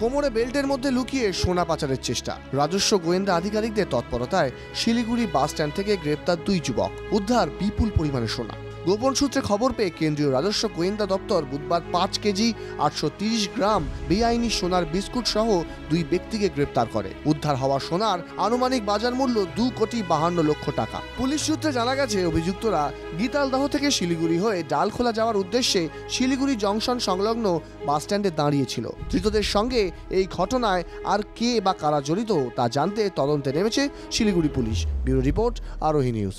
কোমরে বেল্টের মধ্যে লুকিয়ে সোনা পাচারের চেষ্টা। রাজস্ব গোয়েন্দা আধিকারিকদের তৎপরতায় শিলিগুড়ি বাস স্ট্যান্ড থেকে গ্রেপ্তার দুই যুবক। উদ্ধার বিপুল পরিমাণে সোনা। গোপন সূত্রে খবর পেয়ে কেন্দ্রীয় রাজস্ব গোয়েন্দা দপ্তর বুধবার পাঁচ কেজি আটশো গ্রাম বেআইনি সোনার বিস্কুট সহ দুই ব্যক্তিকে গ্রেপ্তার করে। উদ্ধার হওয়া সোনার আনুমানিক বাজার মূল্য দু কোটি বাহান্ন লক্ষ টাকা। পুলিশ সূত্রে জানা গেছে, অভিযুক্তরা গীতালদাহ থেকে শিলিগুড়ি হয়ে ডালখোলা যাওয়ার উদ্দেশ্যে শিলিগুড়ি জংশন সংলগ্ন বাস স্ট্যান্ডে দাঁড়িয়েছিল। ধৃতদের সঙ্গে এই ঘটনায় আর কে বা কারা জড়িত তা জানতে তদন্তে নেমেছে Siliguri police. Bureau report, Arohi news.